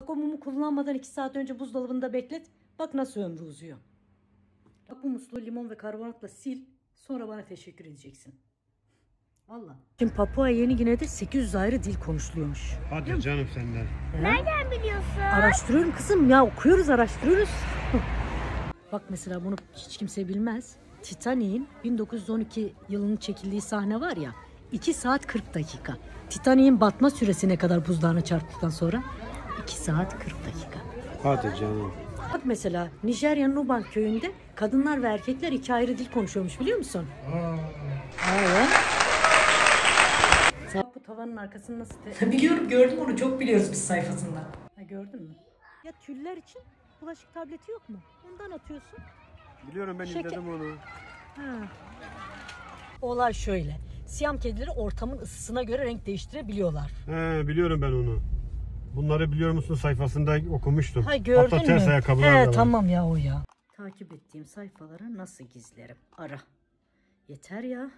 Bak o mumu kullanmadan 2 saat önce buzdolabında beklet. Bak nasıl ömrü uzuyor. Bak bu musluğu limon ve karbonatla sil. Sonra bana teşekkür edeceksin. Valla. Şimdi Papua Yeni Gine'de 800 ayrı dil konuşuluyormuş. Hadi canım senden. Nereden biliyorsun? Araştırıyorum kızım ya okuyoruz araştırıyoruz. Bak mesela bunu hiç kimse bilmez. Titanic'in 1912 yılının çekildiği sahne var ya 2 saat 40 dakika. Titanic'in batma süresine kadar buzdağına çarptıktan sonra 2 saat 40 dakika. Hadi canım. Bak mesela Nijerya'nın Uban köyünde kadınlar ve erkekler iki ayrı dil konuşuyormuş biliyor musun? Evet. Bak bu tavanın arkasını nasıl... Biliyorum gördüm onu çok biliyoruz biz sayfasında. Ha gördün mü? Ya tüller için bulaşık tableti yok mu? Ondan atıyorsun. Biliyorum ben Şeker- izledim onu. Ha. Olay şöyle. Siyam kedileri ortamın ısısına göre renk değiştirebiliyorlar. He, biliyorum ben onu. Bunları biliyor musun sayfasında okumuştum. Ha gördün Hatta ters mü? ayakkabılar He da var. tamam ya o ya. Takip ettiğim sayfaları nasıl gizlerim? Ara. Yeter ya.